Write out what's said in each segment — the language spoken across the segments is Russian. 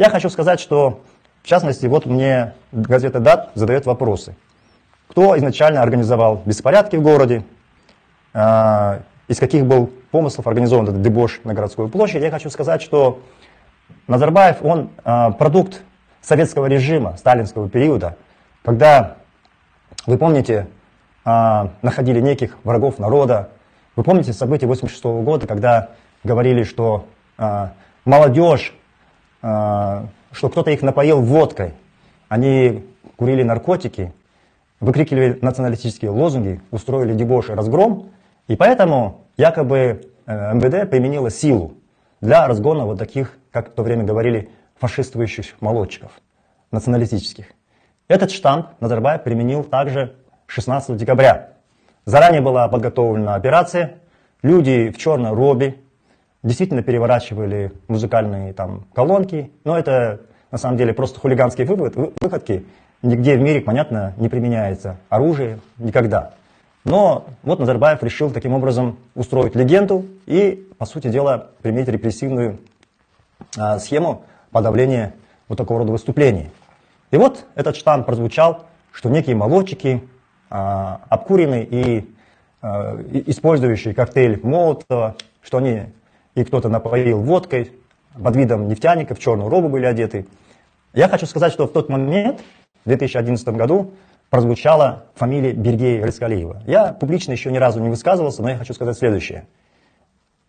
Я хочу сказать, что, в частности, вот мне газета «Дат» задает вопросы. Кто изначально организовал беспорядки в городе, а, из каких был помыслов организован этот дебош на городскую площадь. Я хочу сказать, что Назарбаев, он а, продукт советского режима, сталинского периода, когда, вы помните, а, находили неких врагов народа. Вы помните события 86 -го года, когда говорили, что молодежь, что кто-то их напоил водкой, они курили наркотики, выкрикивали националистические лозунги, устроили дебош и разгром, и поэтому якобы э, МВД применила силу для разгона вот таких, как в то время говорили, фашистующих молодчиков, националистических. Этот штамп Назарбаев применил также 16 декабря. Заранее была подготовлена операция, люди в черной робе действительно переворачивали музыкальные там колонки, но это на самом деле просто хулиганские выходки, нигде в мире, понятно, не применяется оружие никогда. Но вот Назарбаев решил таким образом устроить легенду и, по сути дела, применить репрессивную а, схему подавления вот такого рода выступлений. И вот этот штамп прозвучал, что некие молодчики, а, обкуренные и, и использующие коктейль Молотова, что они и кто-то напоил водкой, под видом нефтяников, черную робу были одеты. Я хочу сказать, что в тот момент, в 2011 году, прозвучала фамилия Бергея Рыскалиева. Я публично еще ни разу не высказывался, но я хочу сказать следующее.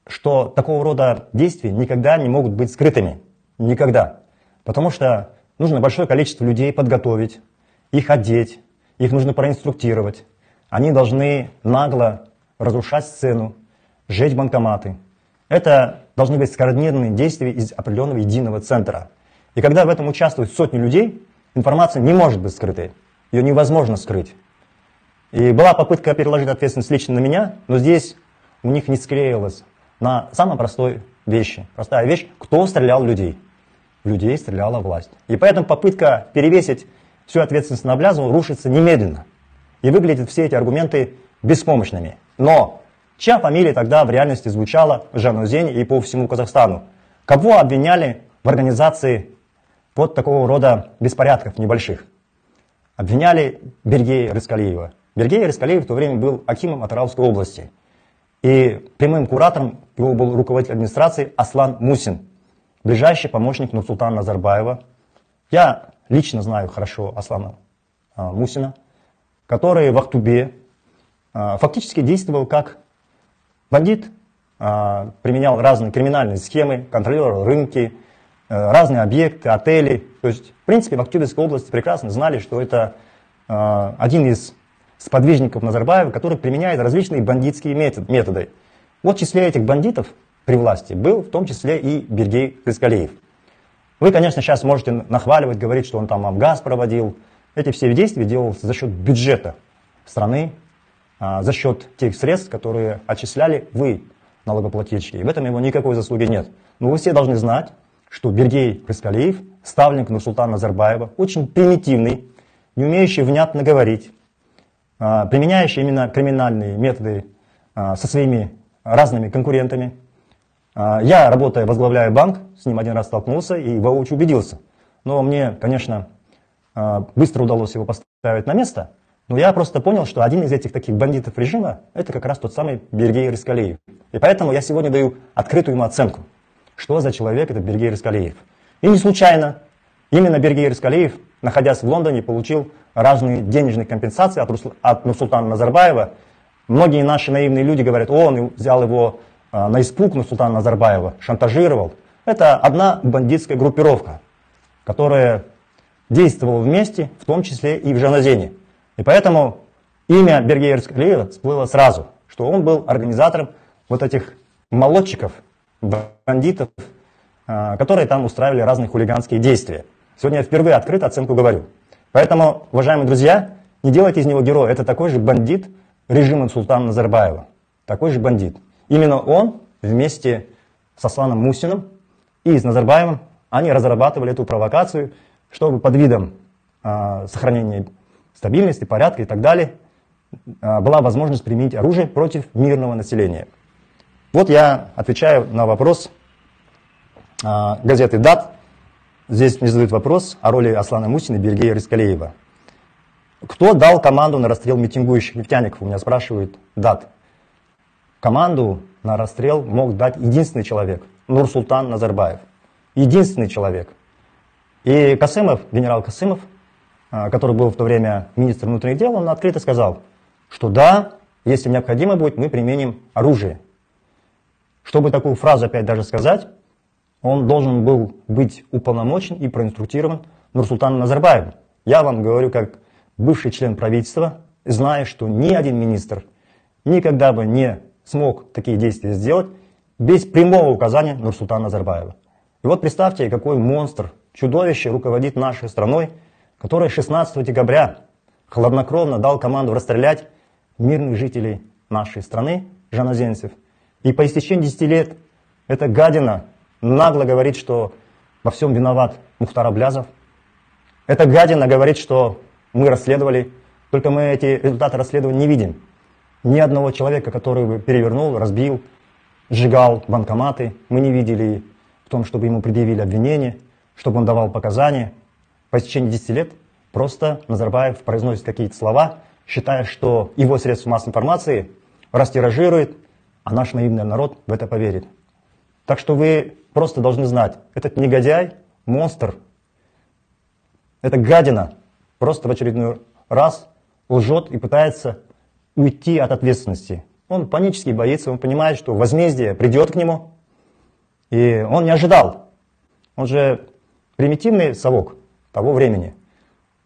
Что такого рода действия никогда не могут быть скрытыми. Никогда. Потому что нужно большое количество людей подготовить, их одеть, их нужно проинструктировать. Они должны нагло разрушать сцену, сжечь банкоматы. Это должны быть скоординированные действия из определенного единого центра. И когда в этом участвуют сотни людей, информация не может быть скрытой. Ее невозможно скрыть. И была попытка переложить ответственность лично на меня, но здесь у них не склеилось на самой простой вещи. Простая вещь, кто стрелял людей? В людей стреляла власть. И поэтому попытка перевесить всю ответственность на Блязову рушится немедленно. И выглядят все эти аргументы беспомощными. Но чья фамилия тогда в реальности звучала в Жанузене и по всему Казахстану? Кого обвиняли в организации вот такого рода беспорядков небольших? обвиняли Бергея Рыскалиева. Бергей Рыскалиев в то время был акимом Атарауской области. И прямым куратором его был руководитель администрации Аслан Мусин, ближайший помощник Нурсултана Назарбаева. Я лично знаю хорошо Аслана а, Мусина, который в Ахтубе а, фактически действовал как бандит, а, применял разные криминальные схемы, контролировал рынки, Э, разные объекты, отели. То есть, в принципе, в Актюбинской области прекрасно знали, что это э, один из сподвижников Назарбаева, который применяет различные бандитские методы. Вот в числе этих бандитов при власти был в том числе и Бергей Крискалеев. Вы, конечно, сейчас можете нахваливать, говорить, что он там Амгаз проводил. Эти все действия делались за счет бюджета страны, а, за счет тех средств, которые отчисляли вы, налогоплательщики. И в этом его никакой заслуги нет. Но вы все должны знать, что Бергей Крыскалеев, ставленник Нурсултана Назарбаева, очень примитивный, не умеющий внятно говорить, а, применяющий именно криминальные методы а, со своими разными конкурентами. А, я, работая, возглавляя банк, с ним один раз столкнулся и воочию убедился. Но мне, конечно, быстро удалось его поставить на место, но я просто понял, что один из этих таких бандитов режима, это как раз тот самый Бергей Рыскалеев. И поэтому я сегодня даю открытую ему оценку что за человек этот Бергей Раскалеев. И не случайно именно Бергей Раскалеев, находясь в Лондоне, получил разные денежные компенсации от, Русл... от Нурсултана Назарбаева. Многие наши наивные люди говорят, о, он взял его а, на испуг Нурсултана Назарбаева, шантажировал. Это одна бандитская группировка, которая действовала вместе, в том числе и в Жаназене. И поэтому имя Бергея Раскалеева всплыло сразу, что он был организатором вот этих молодчиков, бандитов, а, которые там устраивали разные хулиганские действия. Сегодня я впервые открыто оценку говорю. Поэтому, уважаемые друзья, не делайте из него героя. Это такой же бандит режима Султана Назарбаева. Такой же бандит. Именно он вместе с Асланом Мусиным и с Назарбаевым, они разрабатывали эту провокацию, чтобы под видом э, сохранения стабильности, порядка и так далее э, была возможность применить оружие против мирного населения. Вот я отвечаю на вопрос а, газеты «Дат». здесь мне задают вопрос о роли Аслана Мусина и Бергея Рискалеева. Кто дал команду на расстрел митингующих нефтяников? У меня спрашивают дат. Команду на расстрел мог дать единственный человек, Нурсултан Назарбаев. Единственный человек. И Касымов, генерал Касымов, а, который был в то время министром внутренних дел, он открыто сказал, что да, если необходимо будет, мы применим оружие. Чтобы такую фразу опять даже сказать, он должен был быть уполномочен и проинструктирован Нурсултаном Назарбаевым. Я вам говорю как бывший член правительства, зная, что ни один министр никогда бы не смог такие действия сделать без прямого указания Нурсултана Назарбаева. И вот представьте, какой монстр, чудовище руководит нашей страной, который 16 декабря хладнокровно дал команду расстрелять мирных жителей нашей страны, жаназенцев. И по истечении 10 лет эта гадина нагло говорит, что во всем виноват Мухтар Аблязов. Эта гадина говорит, что мы расследовали, только мы эти результаты расследования не видим. Ни одного человека, который бы перевернул, разбил, сжигал банкоматы, мы не видели в том, чтобы ему предъявили обвинение, чтобы он давал показания. По истечении 10 лет просто Назарбаев произносит какие-то слова, считая, что его средства массовой информации растиражирует, а наш наивный народ в это поверит. Так что вы просто должны знать, этот негодяй, монстр, это гадина, просто в очередной раз лжет и пытается уйти от ответственности. Он панически боится, он понимает, что возмездие придет к нему, и он не ожидал. Он же примитивный совок того времени.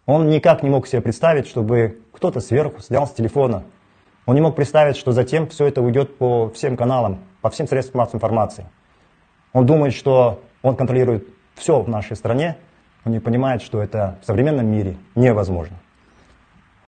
Он никак не мог себе представить, чтобы кто-то сверху снял с телефона. Он не мог представить, что затем все это уйдет по всем каналам, по всем средствам массовой информации. Он думает, что он контролирует все в нашей стране, он не понимает, что это в современном мире невозможно.